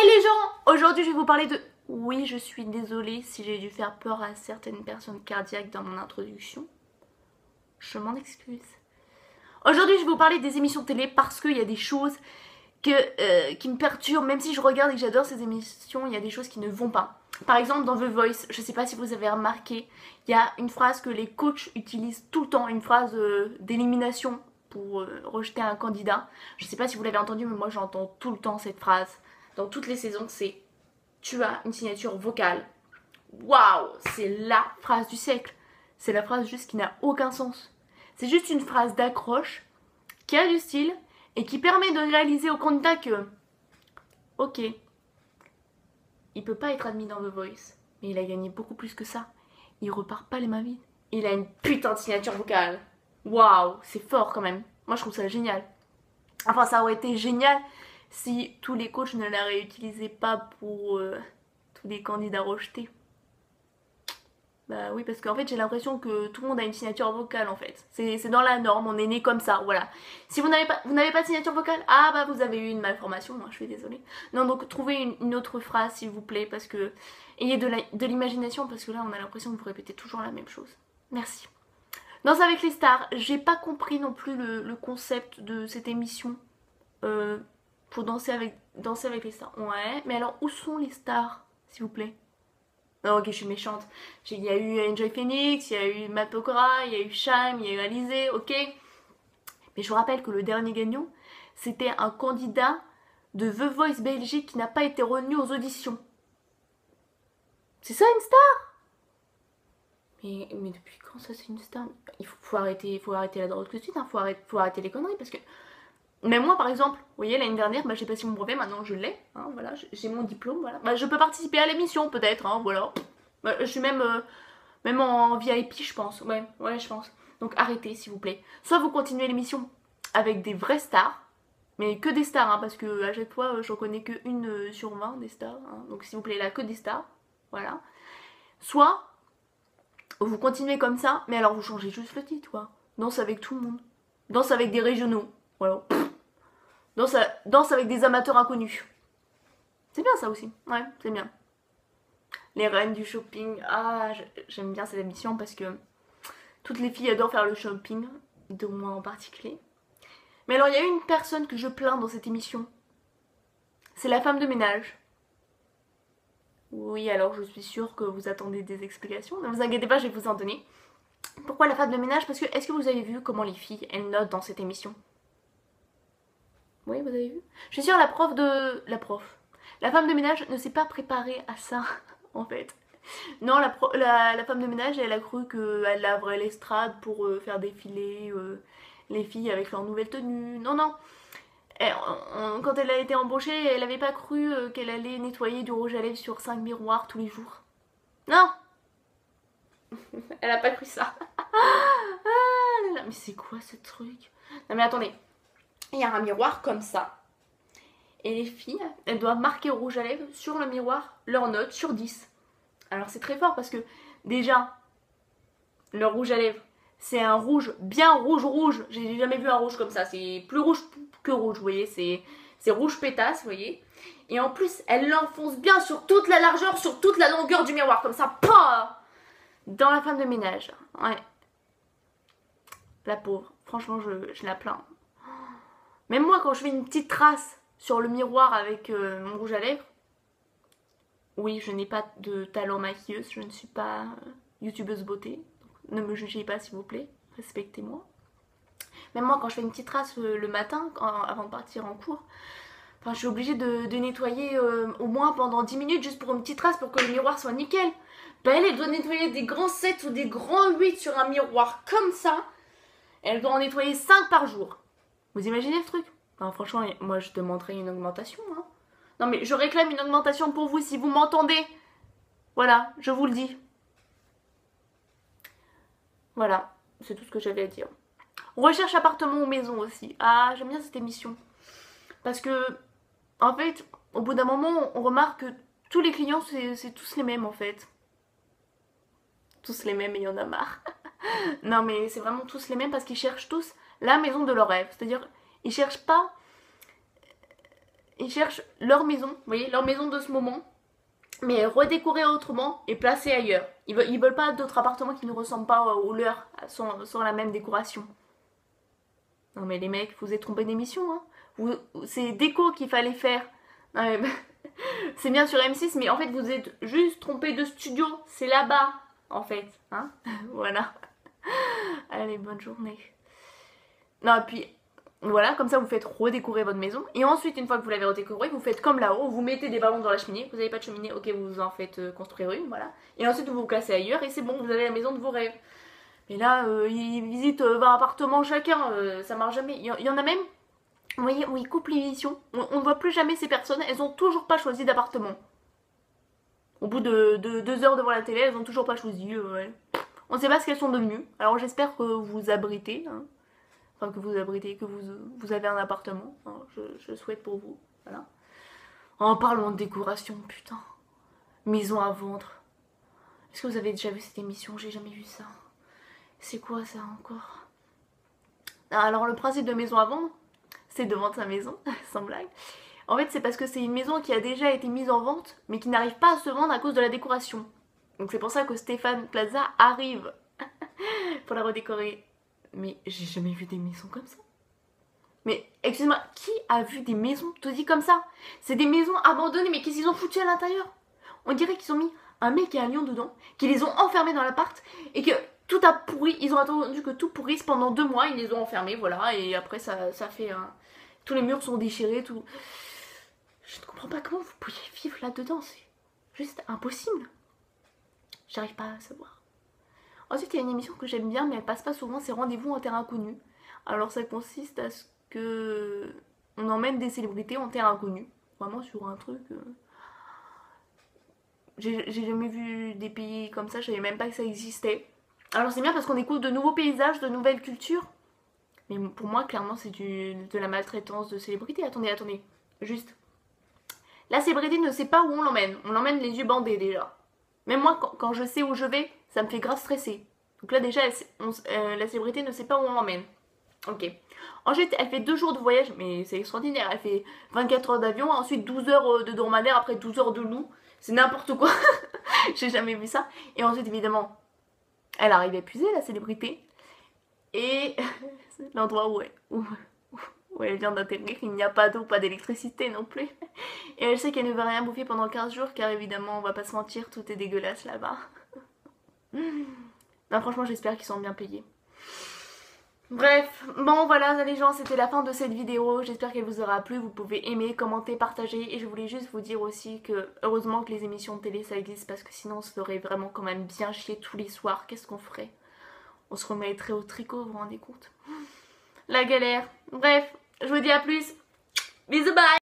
Hey les gens Aujourd'hui je vais vous parler de... Oui je suis désolée si j'ai dû faire peur à certaines personnes cardiaques dans mon introduction. Je m'en excuse. Aujourd'hui je vais vous parler des émissions télé parce qu'il y a des choses que, euh, qui me perturbent. Même si je regarde et que j'adore ces émissions, il y a des choses qui ne vont pas. Par exemple dans The Voice, je sais pas si vous avez remarqué, il y a une phrase que les coachs utilisent tout le temps, une phrase euh, d'élimination pour euh, rejeter un candidat. Je sais pas si vous l'avez entendu, mais moi j'entends tout le temps cette phrase dans toutes les saisons. C'est tu as une signature vocale. Waouh, c'est la phrase du siècle. C'est la phrase juste qui n'a aucun sens. C'est juste une phrase d'accroche qui a du style et qui permet de réaliser au candidat que, ok, il peut pas être admis dans The Voice, mais il a gagné beaucoup plus que ça. Il repart pas les mains vides. Il a une putain de signature vocale. Waouh, c'est fort quand même. Moi je trouve ça génial. Enfin, ça aurait été génial si tous les coachs ne la réutilisaient pas pour euh, tous les candidats rejetés. Bah oui, parce qu'en fait, j'ai l'impression que tout le monde a une signature vocale en fait. C'est dans la norme, on est né comme ça, voilà. Si vous n'avez pas, pas de signature vocale, ah bah vous avez eu une malformation, moi je suis désolée. Non, donc trouvez une, autre phrase s'il vous plaît, parce que ayez de l'imagination, parce que là on a l'impression que vous répétez toujours la même chose. Merci. Danse avec les stars, j'ai pas compris non plus le, concept de cette émission euh, pour danser avec, danser avec les stars. Ouais, mais alors où sont les stars, s'il vous plaît? Non, ok, je suis méchante. Il y a eu Enjoy Phoenix, il y a eu Matt Pokora, il y a eu Shime, il y a eu Alizé, ok. Mais je vous rappelle que le dernier gagnant, c'était un candidat de The Voice Belgique qui n'a pas été retenu aux auditions. C'est ça une star? Mais, mais depuis quand ça c'est une star? Il faut, arrêter, faut arrêter la drogue tout de suite, il hein. faut, arrêter, faut arrêter les conneries parce que mais moi, par exemple, vous voyez, l'année dernière, bah, j'ai passé mon brevet, maintenant je l'ai, hein, voilà, j'ai mon diplôme, voilà. Bah, je peux participer à l'émission, peut-être, hein, voilà. Bah, je suis même, euh, même en VIP, je pense, ouais, ouais, je pense. Donc arrêtez, s'il vous plaît. Soit vous continuez l'émission avec des vraies stars, mais que des stars, hein, parce que à chaque fois, je reconnais que une euh, sur 20 des stars, hein. donc s'il vous plaît, là, que des stars, voilà. Soit vous continuez comme ça, mais alors vous changez juste le titre. Danse avec tout le monde. Danse avec des régionaux, voilà. Danse, avec des amateurs inconnus. C'est bien ça aussi. Ouais, c'est bien. Les reines du shopping. Ah, j'aime bien cette émission parce que toutes les filles adorent faire le shopping, de moi en particulier. Mais alors, il y a une personne que je plains dans cette émission. C'est la femme de ménage. Oui, alors je suis sûre que vous attendez des explications. Ne vous inquiétez pas, je vais vous en donner. Pourquoi la femme de ménage? Parce que est-ce que vous avez vu comment les filles, elles notent dans cette émission? Oui, vous avez vu? Je suis sûre, la prof de... La prof. La femme de ménage ne s'est pas préparée à ça, en fait. Non, la, la, femme de ménage, elle a cru qu'elle laverait l'estrade pour euh, faire défiler euh, les filles avec leur nouvelle tenue. Non, non. quand elle a été embauchée, elle n'avait pas cru euh, qu'elle allait nettoyer du rouge à lèvres sur 5 miroirs tous les jours. Non Elle a pas cru ça. ah, mais c'est quoi ce truc? Non mais attendez, il y a un miroir comme ça. Et les filles, elles doivent marquer au rouge à lèvres sur le miroir leur note sur 10. Alors c'est très fort parce que déjà, le rouge à lèvres, c'est un rouge bien rouge rouge. J'ai jamais vu un rouge comme ça. C'est plus rouge que rouge, vous voyez. C'est rouge pétasse, vous voyez. Et en plus, elle l'enfonce bien sur toute la largeur, sur toute la longueur du miroir, comme ça. Pas Dans la femme de ménage. Ouais. La pauvre. Franchement, je, je la plains. Même moi, quand je fais une petite trace sur le miroir avec euh, mon rouge à lèvres, oui, je n'ai pas de talent maquilleuse, je ne suis pas euh, youtubeuse beauté. ne me jugez pas, s'il vous plaît, respectez-moi. Même moi, quand je fais une petite trace euh, le matin, avant de partir en cours, je suis obligée de, nettoyer au moins pendant 10 minutes juste pour une petite trace pour que le miroir soit nickel. Ben, elle, elle doit nettoyer des grands 7 ou des grands 8 sur un miroir comme ça. Elle doit en nettoyer 5 par jour. Vous imaginez le truc? Franchement, moi je demanderais une augmentation. Hein. Non mais je réclame une augmentation pour vous si vous m'entendez. Voilà, je vous le dis. Voilà, c'est tout ce que j'avais à dire. Recherche appartement ou maison aussi. Ah, j'aime bien cette émission. Parce que, en fait, au bout d'un moment, on remarque que tous les clients, c'est tous les mêmes en fait. Tous les mêmes et il y en a marre. non mais c'est vraiment tous les mêmes parce qu'ils cherchent tous la maison de leur rêve. C'est-à-dire, ils cherchent pas ils cherchent leur maison, vous voyez, leur maison de ce moment, mais redécorée autrement et placée ailleurs. Ils veulent, pas d'autres appartements qui ne ressemblent pas aux leurs, sans, la même décoration. Non mais les mecs, vous êtes trompés d'émission, hein. C'est déco qu'il fallait faire. C'est bien sur M6, mais en fait vous êtes juste trompés de studio. C'est là-bas, en fait. Hein voilà. Allez, bonne journée. Non, et puis voilà, comme ça vous faites redécorer votre maison. Et ensuite, une fois que vous l'avez redécorée, vous faites comme là-haut, vous mettez des ballons dans la cheminée. Vous n'avez pas de cheminée, ok, vous en faites euh, construire une, voilà. Et ensuite, vous vous classez ailleurs et c'est bon, vous avez la maison de vos rêves. Mais là, euh, ils visitent euh, 20 appartements chacun, euh, ça marche jamais. Il y, en- a même, vous voyez, où ils coupent l'émission. On, on ne voit plus jamais ces personnes, elles ont toujours pas choisi d'appartement. Au bout de, de deux heures devant la télé, elles ont toujours pas choisi. euh, ouais. On ne sait pas ce qu'elles sont devenues. Alors j'espère que vous abritez. hein. Enfin, que vous abritez, que vous, avez un appartement. hein. Je, je souhaite pour vous. Voilà. En parlant de décoration, putain. Maison à vendre. Est-ce que vous avez déjà vu cette émission? J'ai jamais vu ça. C'est quoi ça encore? Ah, Alors le principe de maison à vendre, c'est de vendre sa maison, sans blague. En fait, c'est parce que c'est une maison qui a déjà été mise en vente, mais qui n'arrive pas à se vendre à cause de la décoration. Donc c'est pour ça que Stéphane Plaza arrive pour la redécorer. Mais j'ai jamais vu des maisons comme ça. Mais excuse-moi, qui a vu des maisons tout dit comme ça? C'est des maisons abandonnées, mais qu'est-ce qu'ils ont foutu à l'intérieur On dirait qu'ils ont mis un mec et un lion dedans, qu'ils les ont enfermés dans l'appart et que tout a pourri. Ils ont attendu que tout pourrisse pendant deux mois, ils les ont enfermés, voilà. Et après, ça, ça fait un. Tous les murs sont déchirés, tout. Je ne comprends pas comment vous pourriez vivre là-dedans, c'est juste impossible. J'arrive pas à savoir. Ensuite, il y a une émission que j'aime bien, mais elle passe pas souvent, c'est Rendez-vous en terre inconnue. Alors, ça consiste à ce que on emmène des célébrités en terre inconnue, vraiment sur un truc. euh, J'ai jamais vu des pays comme ça, je savais même pas que ça existait. Alors, c'est bien parce qu'on découvre de nouveaux paysages, de nouvelles cultures. Mais pour moi, clairement, c'est de la maltraitance de célébrités. Attendez, attendez, juste. La célébrité ne sait pas où on l'emmène. On l'emmène les yeux bandés déjà. Même moi, quand, je sais où je vais, ça me fait grave stresser. Donc là, déjà, euh, la célébrité ne sait pas où on l'emmène. Ok. Ensuite, elle fait deux jours de voyage, mais c'est extraordinaire. Elle fait 24 heures d'avion, ensuite 12 heures euh, de dromadaire, après 12 heures de loup. C'est n'importe quoi. J'ai jamais vu ça. Et ensuite, évidemment, elle arrive épuisée, la célébrité. Et l'endroit où, elle- où, où elle vient d'atterrir, il n'y a pas d'eau, pas d'électricité non plus. Et elle sait qu'elle ne va rien bouffer pendant 15 jours, car évidemment, on va pas se mentir, tout est dégueulasse là-bas. Non, franchement, j'espère qu'ils sont bien payés. Bref, bon voilà les gens, c'était la fin de cette vidéo. J'espère qu'elle vous aura plu. Vous pouvez aimer, commenter, partager. Et je voulais juste vous dire aussi que heureusement que les émissions de télé ça existe parce que sinon on se ferait vraiment quand même bien chier tous les soirs. Qu'est-ce qu'on ferait? On se remettrait au tricot, vous vous rendez compte? La galère. Bref, je vous dis à plus. Bisous, bye